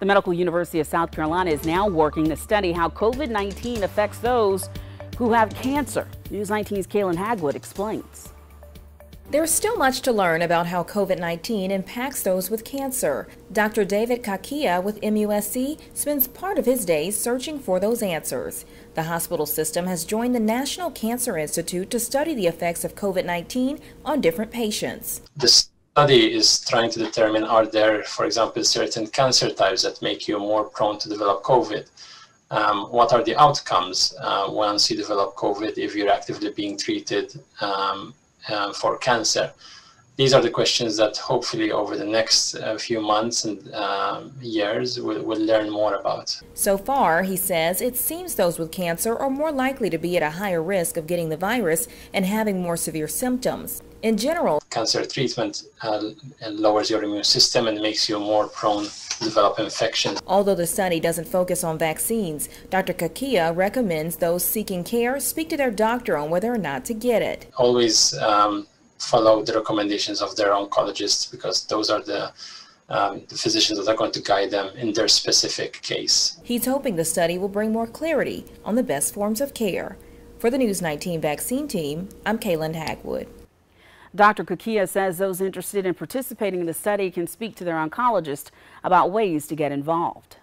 The Medical University of South Carolina is now working to study how COVID-19 affects those who have cancer. News 19's Kaylin Hagwood explains. There's still much to learn about how COVID 19 impacts those with cancer. Dr. David Kakia with MUSC spends part of his days searching for those answers. The hospital system has joined the National Cancer Institute to study the effects of COVID 19 on different patients. The study is trying to determine are there, for example, certain cancer types that make you more prone to develop COVID. Um, what are the outcomes uh, once you develop COVID if you're actively being treated um, uh, for cancer? These are the questions that hopefully over the next uh, few months and um, years we'll, we'll learn more about. So far, he says, it seems those with cancer are more likely to be at a higher risk of getting the virus and having more severe symptoms. In general, cancer treatment uh, lowers your immune system and makes you more prone to develop infections. Although the study doesn't focus on vaccines, Dr. Kakia recommends those seeking care speak to their doctor on whether or not to get it. Always um, follow the recommendations of their oncologists because those are the um, the physicians that are going to guide them in their specific case. He's hoping the study will bring more clarity on the best forms of care. For the News 19 vaccine team, I'm Kaylin Hagwood. Dr. Kakia says those interested in participating in the study can speak to their oncologist about ways to get involved.